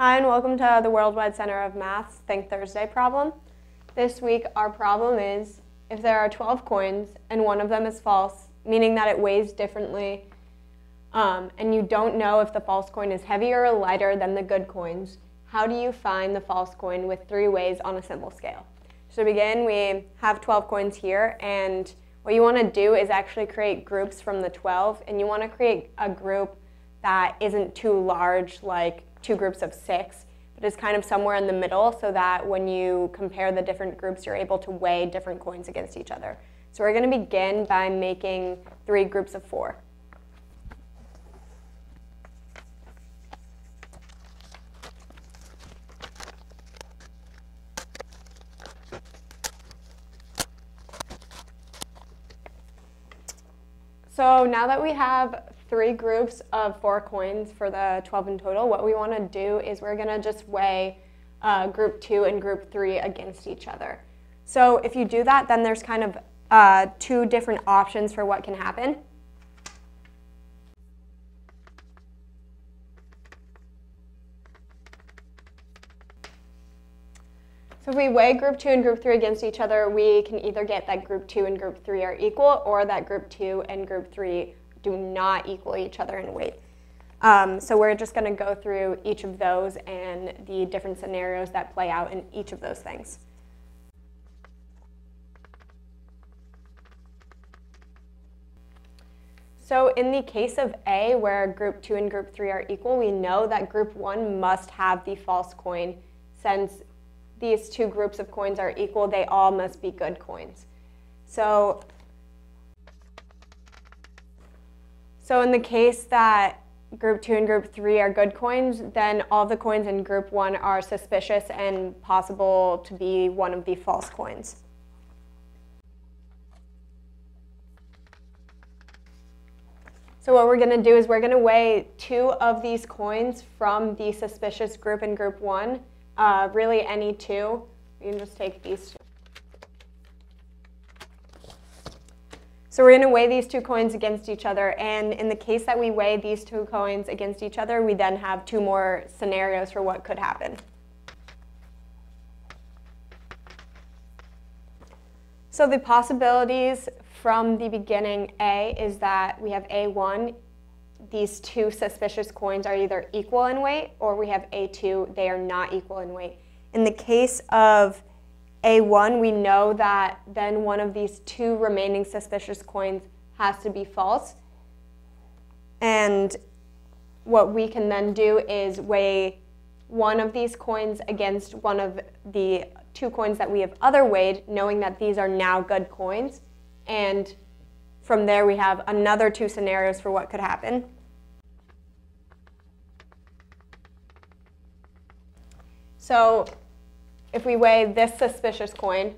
Hi, and welcome to the Worldwide Center of Math's Think Thursday problem. This week, our problem is if there are 12 coins and one of them is false, meaning that it weighs differently, um, and you don't know if the false coin is heavier or lighter than the good coins, how do you find the false coin with three ways on a symbol scale? So to begin, we have 12 coins here, and what you want to do is actually create groups from the 12, and you want to create a group that isn't too large, like two groups of six, but is kind of somewhere in the middle so that when you compare the different groups, you're able to weigh different coins against each other. So we're going to begin by making three groups of four. So now that we have three groups of four coins for the 12 in total, what we want to do is we're going to just weigh uh, group two and group three against each other. So if you do that, then there's kind of uh, two different options for what can happen. So if we weigh group two and group three against each other, we can either get that group two and group three are equal or that group two and group three do not equal each other in weight. Um, so we're just going to go through each of those and the different scenarios that play out in each of those things. So in the case of A, where group 2 and group 3 are equal, we know that group 1 must have the false coin. Since these two groups of coins are equal, they all must be good coins. So So in the case that group two and group three are good coins, then all the coins in group one are suspicious and possible to be one of the false coins. So what we're going to do is we're going to weigh two of these coins from the suspicious group in group one, uh, really any two. You can just take these two. So we're going to weigh these two coins against each other, and in the case that we weigh these two coins against each other, we then have two more scenarios for what could happen. So the possibilities from the beginning A is that we have A1, these two suspicious coins are either equal in weight, or we have A2, they are not equal in weight. In the case of a1, we know that then one of these two remaining suspicious coins has to be false. And what we can then do is weigh one of these coins against one of the two coins that we have other weighed, knowing that these are now good coins. And from there, we have another two scenarios for what could happen. So if we weigh this suspicious coin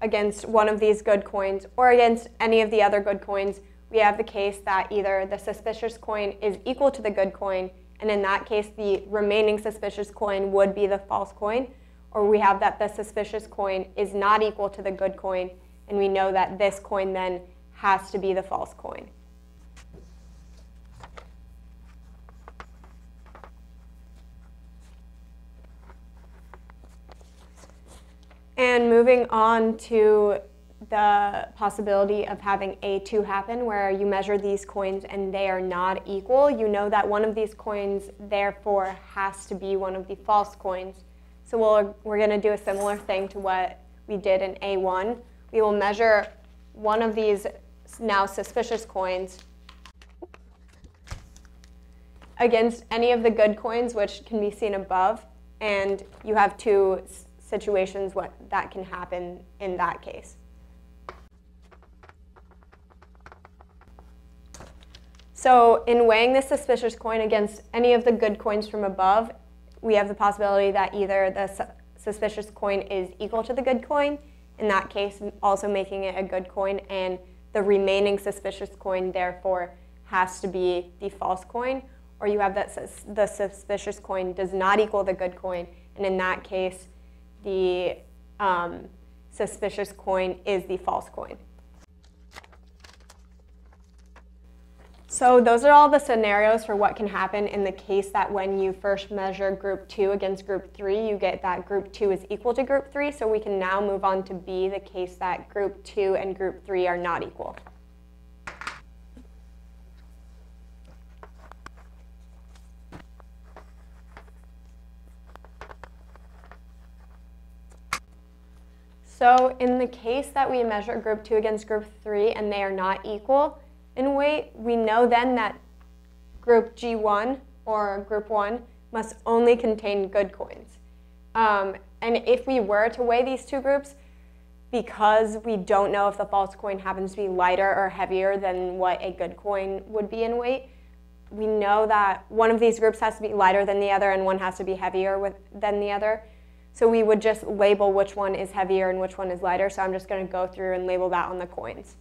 against one of these good coins or against any of the other good coins, we have the case that either the suspicious coin is equal to the good coin, and in that case, the remaining suspicious coin would be the false coin, or we have that the suspicious coin is not equal to the good coin, and we know that this coin then has to be the false coin. And moving on to the possibility of having A2 happen where you measure these coins and they are not equal, you know that one of these coins therefore has to be one of the false coins. So we'll, we're going to do a similar thing to what we did in A1. We will measure one of these now suspicious coins against any of the good coins, which can be seen above, and you have two situations what that can happen in that case. So in weighing the suspicious coin against any of the good coins from above, we have the possibility that either the su suspicious coin is equal to the good coin, in that case also making it a good coin, and the remaining suspicious coin therefore has to be the false coin, or you have that the suspicious coin does not equal the good coin, and in that case the um, suspicious coin is the false coin. So those are all the scenarios for what can happen in the case that when you first measure group 2 against group 3, you get that group 2 is equal to group 3. So we can now move on to B, the case that group 2 and group 3 are not equal. So in the case that we measure group 2 against group 3 and they are not equal, in weight, we know then that group G1 or group 1 must only contain good coins. Um, and if we were to weigh these two groups, because we don't know if the false coin happens to be lighter or heavier than what a good coin would be in weight, we know that one of these groups has to be lighter than the other and one has to be heavier with, than the other. So we would just label which one is heavier and which one is lighter. So I'm just going to go through and label that on the coins.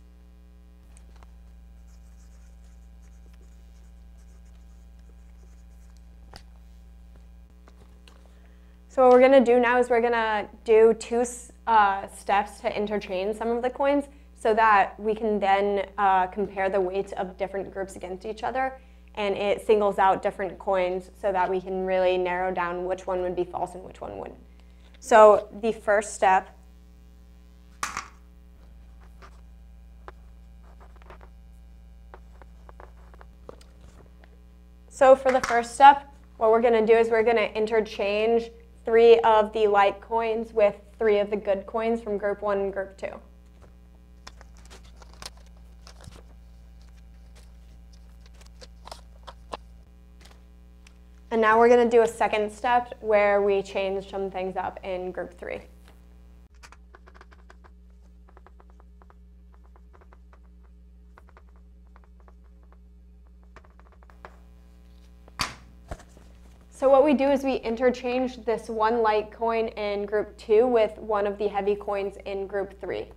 So what we're going to do now is we're going to do two uh, steps to interchange some of the coins so that we can then uh, compare the weights of different groups against each other. And it singles out different coins so that we can really narrow down which one would be false and which one wouldn't. So the first step So for the first step, what we're going to do is we're going to interchange three of the light coins with three of the good coins from group one and group two. And now we're going to do a second step where we change some things up in group three. So what we do is we interchange this one light coin in group two with one of the heavy coins in group three.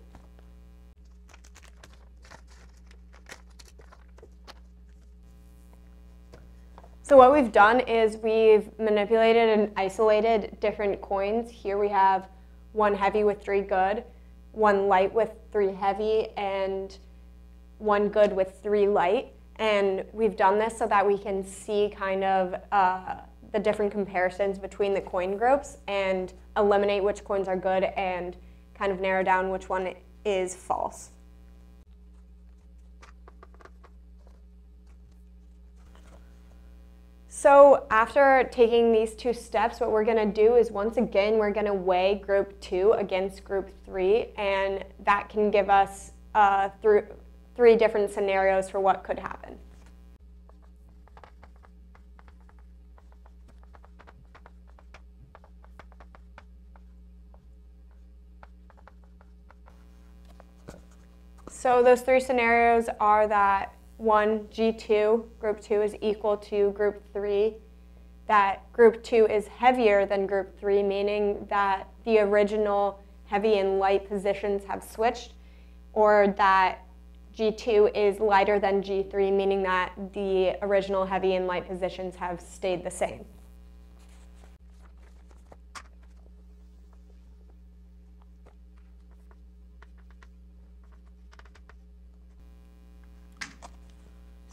So what we've done is we've manipulated and isolated different coins. Here we have one heavy with three good, one light with three heavy, and one good with three light. And we've done this so that we can see kind of uh, the different comparisons between the coin groups and eliminate which coins are good and kind of narrow down which one is false. So after taking these two steps, what we're going to do is once again, we're going to weigh group two against group three, and that can give us uh, through three different scenarios for what could happen. So those three scenarios are that one, G2, group 2 is equal to group 3, that group 2 is heavier than group 3, meaning that the original heavy and light positions have switched, or that G2 is lighter than G3, meaning that the original heavy and light positions have stayed the same.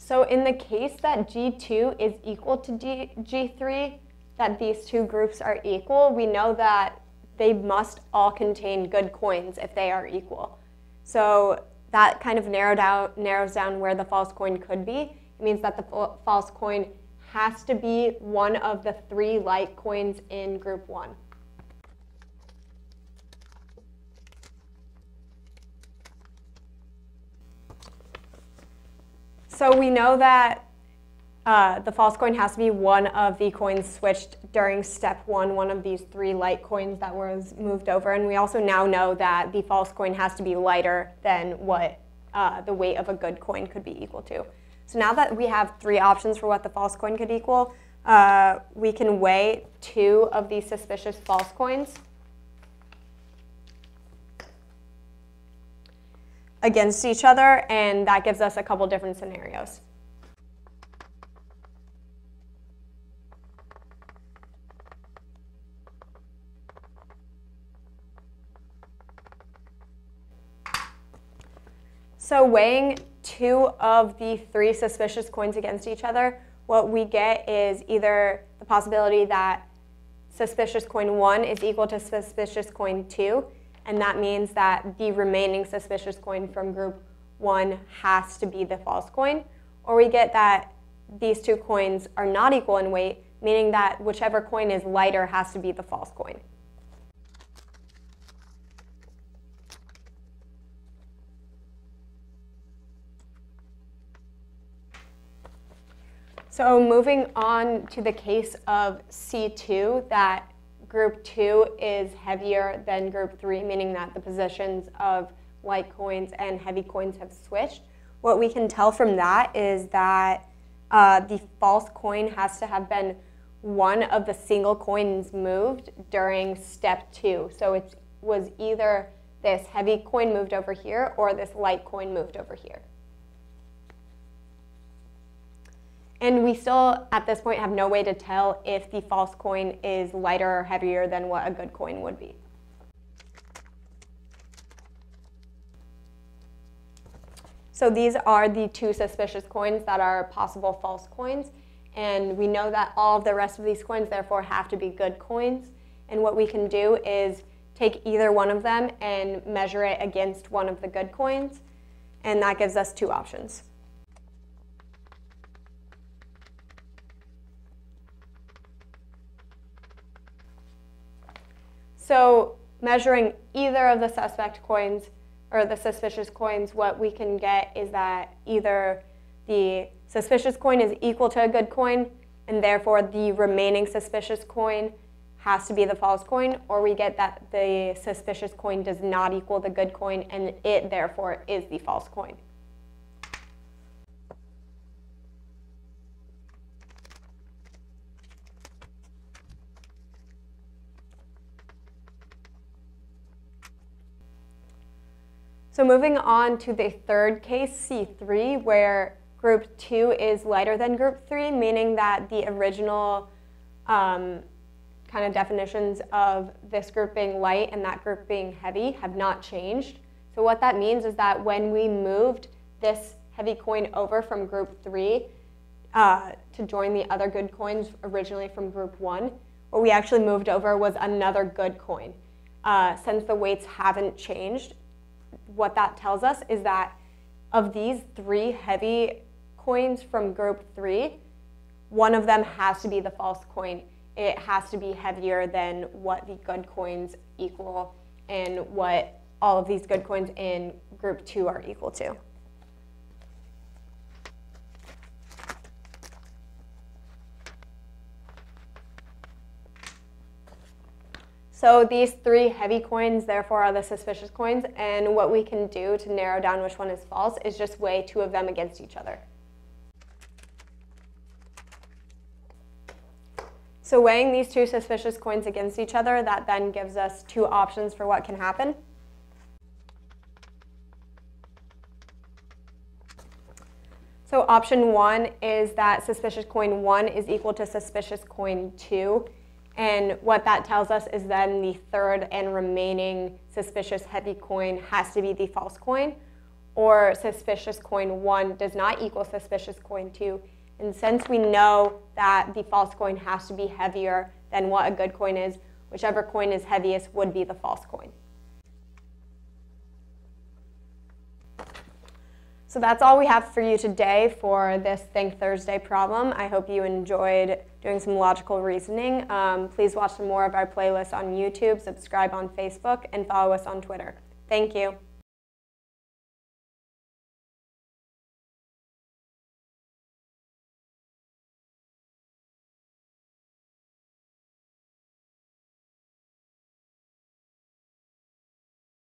So in the case that G2 is equal to G, G3, that these two groups are equal, we know that they must all contain good coins if they are equal. So that kind of narrowed out, narrows down where the false coin could be. It means that the false coin has to be one of the three light coins in group one. So we know that uh, the false coin has to be one of the coins switched during step one, one of these three light coins that was moved over. And we also now know that the false coin has to be lighter than what uh, the weight of a good coin could be equal to. So now that we have three options for what the false coin could equal, uh, we can weigh two of these suspicious false coins. Against each other, and that gives us a couple different scenarios. So weighing two of the three suspicious coins against each other, what we get is either the possibility that suspicious coin 1 is equal to suspicious coin 2, and that means that the remaining suspicious coin from group 1 has to be the false coin, or we get that these two coins are not equal in weight, meaning that whichever coin is lighter has to be the false coin. So moving on to the case of C2, that group 2 is heavier than group 3, meaning that the positions of light coins and heavy coins have switched. What we can tell from that is that uh, the false coin has to have been one of the single coins moved during step 2. So it was either this heavy coin moved over here or this light coin moved over here. And we still, at this point, have no way to tell if the false coin is lighter or heavier than what a good coin would be. So these are the two suspicious coins that are possible false coins. And we know that all of the rest of these coins, therefore, have to be good coins. And what we can do is take either one of them and measure it against one of the good coins. And that gives us two options. So measuring either of the suspect coins or the suspicious coins, what we can get is that either the suspicious coin is equal to a good coin, and therefore the remaining suspicious coin has to be the false coin, or we get that the suspicious coin does not equal the good coin, and it therefore is the false coin. So moving on to the third case, C3, where group 2 is lighter than group 3, meaning that the original um, kind of definitions of this group being light and that group being heavy have not changed. So what that means is that when we moved this heavy coin over from group 3 uh, to join the other good coins originally from group 1, what we actually moved over was another good coin. Uh, since the weights haven't changed, what that tells us is that of these three heavy coins from group three, one of them has to be the false coin. It has to be heavier than what the good coins equal and what all of these good coins in group two are equal to. So these three heavy coins, therefore, are the suspicious coins. And what we can do to narrow down which one is false is just weigh two of them against each other. So weighing these two suspicious coins against each other, that then gives us two options for what can happen. So option one is that suspicious coin one is equal to suspicious coin two. And what that tells us is then the third and remaining suspicious heavy coin has to be the false coin, or suspicious coin 1 does not equal suspicious coin 2. And since we know that the false coin has to be heavier than what a good coin is, whichever coin is heaviest would be the false coin. So that's all we have for you today for this Think Thursday problem. I hope you enjoyed doing some logical reasoning. Um, please watch some more of our playlists on YouTube, subscribe on Facebook, and follow us on Twitter. Thank you.